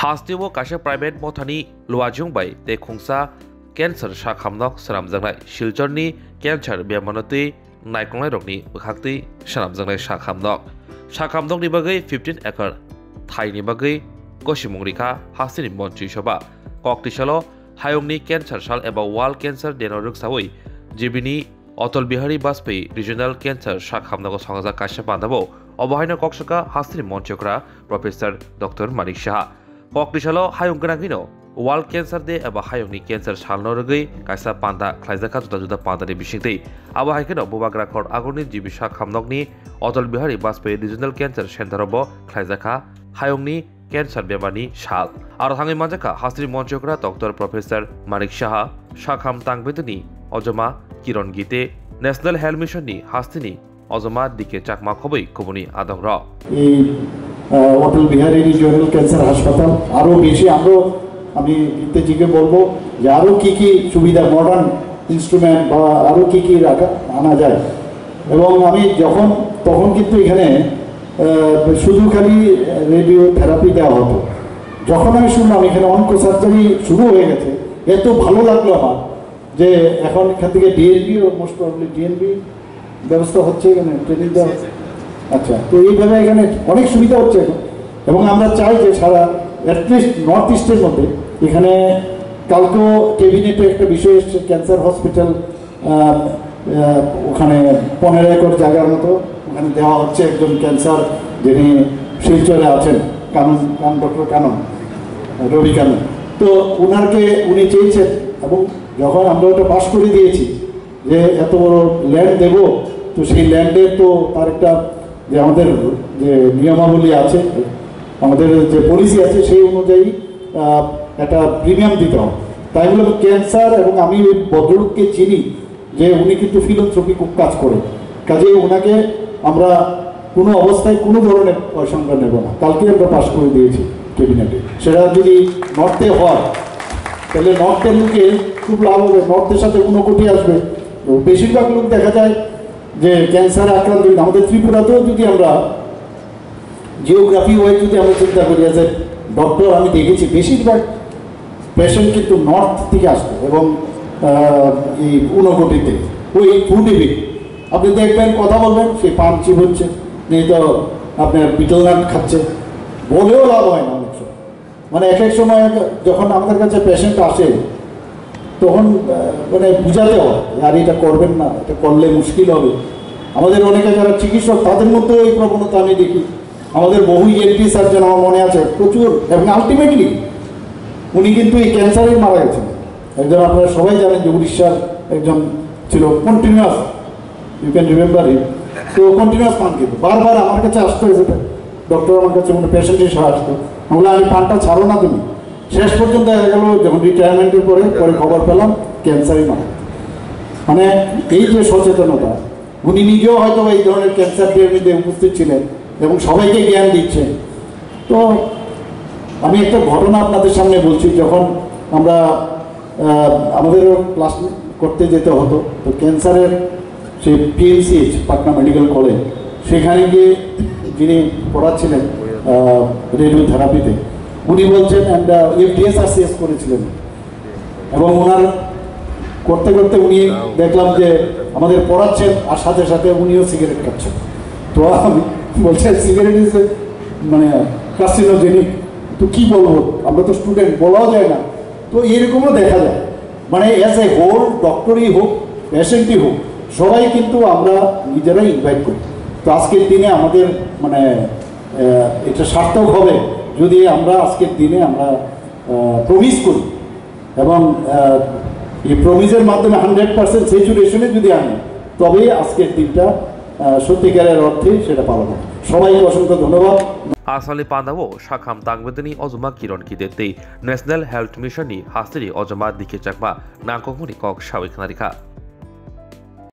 हास्टिबो कासे प्राइभेट मथानि लुवाजुंबाय ते खुंसा cancer साखामनक सरामजांनाय शिलचरनि cancer बेमानतै नायख्लंनाय रगनि बखाक्तै सरामजांनाय साखामनक साखामनकनि बागै 15 एकड़ थाइनि बागै कसिमुंरिखा हास्टिनि मन्त्रि सभा ककटिसालो हायंनि कैंसर साल एबा वाल कैंसर डेनो रुकसावै जिबिनि অটল বিহারী বাজপেয়ী রিজনাল ক্যান্সার শাখামনগর সংস্থা কাশ্যপ বান্ধব অবহাইন কক্সকা হাস্তিনি মঞ্চকরা প্রফেসর ডক্টর মানিক সাহা ꯀꯣꯛꯂꯤꯁꯂꯣ ꯍꯥꯌꯣꯡ ꯀꯅꯥꯒꯤꯅꯣ ꯋꯥꯜ ꯀꯦꯟꯁꯔ ꯗꯦ ꯑꯕ ꯍꯥꯌꯣꯡꯅꯤ ꯀꯦꯟꯁꯔ ꯁꯥꯜꯅꯣꯔꯒꯤ ꯀꯥꯏꯁꯥ ꯄꯥꯟꯗ ꯈ꯭ꯂꯥꯏꯖꯥ ꯀꯥ ꯖꯨꯗꯥ ꯖꯨꯗꯥ ꯄꯥꯟꯗꯔꯤ ꯕꯤꯁꯤꯡꯇꯩ ꯑꯕ ꯍꯥꯏꯀꯤꯅꯣ ꯕꯨꯕꯥꯒ꯭ꯔꯥ ꯈꯣꯔ ꯑꯒꯣꯔꯅꯤ ꯖꯤꯕꯤꯁꯥ ꯈꯥꯝꯅꯣꯛꯅꯤ ꯑꯇꯜ ꯕꯤꯍꯥꯔꯤ ꯕꯥꯖꯄꯦꯌꯤ ꯔꯤꯖꯅꯦꯜ ꯀꯦꯟꯁꯔ সেন্টারব ꯈ꯭ꯂꯥꯏꯖꯥ ꯀꯥ হায়ংনি ক্যান্সার বেমানি সাল আর হাঙ্গি মাজাকা হাসরি মঞ্চকরা ডক্টর প্রফেসর মানিক সাহা শাখাম তাংবেদনি অজমা কিরণ গীতে ন্যাশনাল হেলথ মিশন নি হাস্তিনি অজমা দিকে চাকমা খবই কবনি আদংর অটল বিহারী রিজিওনাল ক্যান্সার হাসপাতাল। আরও বেশি আরও আমি ইত্যাদিকে বলব যে আরও কী কী সুবিধা মডার্ন ইনস্ট্রুমেন্ট বা আরও কী কী রাখা, আনা যায়। এবং আমি যখন, তখন কিন্তু এখানে শুধু খালি রেডিও থেরাপি দেওয়া হতো। যখন আমি শুনলাম এখানে অঙ্ক সার্জারি শুরু হয়ে গেছে, এত ভালো লাগল আমার যে এখন এখান থেকে ডিএনবি ও মোস্ট প্রবলি ডিএনবি ব্যবস্থা হচ্ছে এখানে ট্রেনিং দেওয়া আচ্ছা তো এইভাবে এখানে অনেক সুবিধা হচ্ছে এখন। এবং আমরা চাই যে সারা অ্যাটলিস্ট নর্থ ইস্টের মধ্যে এখানে কালকেও ক্যাবিনেটে একটা বিষয় এসছে, ক্যান্সার হসপিটাল ওখানে পনেরো একর জায়গার মতো ওখানে দেওয়া হচ্ছে একজন ক্যান্সার যিনি শিলচরে আছেন, কানন, কান ডক্টর কানন, রবি কানন। তো ওনারকে উনি চেয়েছেন এবং যখন আমরা ওটা পাশ করে দিয়েছি যে এত বড় ল্যান্ড দেব, তো সেই ল্যান্ডের তো তার একটা যে আমাদের যে নিয়মাবলী আছে, আমাদের যে পলিসি আছে, সেই অনুযায়ী একটা প্রিমিয়াম দিতে হবে। তাই বলে ক্যান্সার এবং আমি ওই ভদ্রলোককে চিনি যে উনি কিন্তু ফিলোথ্রপি খুব কাজ করে। কাজে ওনাকে আমরা কোনো অবস্থায় কোনো ধরনের পয়সা নেব না। কালকে আমরা পাশ করে দিয়েছি ক্যাবিনেটে। সেটা যদি নর্থে হয়, তাহলে নর্থের লোকে খুব লাভ হবে। নর্থের সাথে কোনো কোটি আসবে। বেশিরভাগ লোক দেখা যায় যে ক্যান্সারে আক্রান্ত আমাদের ত্রিপুরাতেও যদি আমরা জিওগ্রাফি ওয়াইজ যদি আমরা চিন্তা করি যে ডক্টর আমি দেখেছি বেশিরভাগ পেশেন্ট কিন্তু নর্থ থেকে আসতো এবং এই ঊনকোটিতে। ওই ফুডিবি আপনি দেখবেন, কথা বলবেন, সে পান চিপ হচ্ছে, নেই তো আপনার বিটলনাট খাচ্ছে। বলেও লাভ হয় না মানে এক এক সময় যখন আমাদের কাছে পেশেন্ট আসে তখন মানে বুঝাতে হয় আর, এটা করবেন না, এটা করলে মুশকিল হবে। আমাদের অনেকে যারা চিকিৎসক, তাদের মধ্যেও এই প্রবণতা আমি দেখি। আমাদের বহু এমপি সার্জন আমার মনে আছে, প্রচুর, এবং আলটিমেটলি উনি কিন্তু এই ক্যান্সারে মারা গেছেন। একজন আপনারা সবাই জানেন যে উড়িষ্যার একজন ছিল continuous you can remember him তো কন্টিনিউয়াস পান কিন্তু। বারবার আমার কাছে আসতো যেটা ডক্টর আমার কাছে কোনো পেশেন্ট হিসেবে আসতো। আমি পানটা ছাড়ো না তুমি। শেষ পর্যন্ত দেখা গেল যখন রিটায়ারমেন্টের পরে পরে খবর পেলাম ক্যান্সারই মারা। মানে এই যে সচেতনতা, উনি নিজেও হয়তো এই ধরনের ক্যান্সার পিরামিডে উপস্থিত ছিলেন এবং সবাইকে জ্ঞান দিচ্ছেন তো আমি একটা ঘটনা আপনাদের সামনে বলছি, যখন আমরা আমাদেরও ক্লাস করতে যেতে হতো, তো ক্যান্সারের সেই পিএমসিএইচ পাটনা মেডিকেল কলেজ সেখানে গিয়ে যিনি পড়াচ্ছিলেন রেডিও থেরাপিতে উনি বলছেন এফডিএস আর সিএস করেছিলেন। এবং ওনার করতে করতে উনি দেখলাম যে আমাদের পড়াচ্ছেন, আর সাথে সাথে উনিও সিগারেট খাচ্ছেন। তো আমি বলছেন সিগারেট ইজ মানে কার্সিনোজেনিক তো কী বলব? আমরা তো স্টুডেন্ট বলাও যায় না। তো এরকমও দেখা যায়। মানে অ্যাজ এ হোল ডক্টরই হোক পেশেন্টই হোক, সবাই কিন্তু আমরা নিজেরাই ইনভাইট করি। তো আজকের দিনে আমাদের মানে এটা সার্থক হবে। যদি আমরা আজকের দিনে আমরা প্রমিস করি এবং এই প্রমিসের মাধ্যমে হান্ড্রেড পার্সেন্ট সেচুরেশনে যদি আনি, তবেই আজকের দিনটা সত্যিকারের অর্থে সেটা পালন হবে। সবাইকে অসংখ্য ধন্যবাদ। আসালি পাদাও শাখাম তাংবেদনী, অজমা কিরণ কি দেখতেই ন্যাশনাল হেলথ মিশনই হাস্তিরি অজমা দিকে চাকমা নাকমনি কক, সাবেক নারিকা।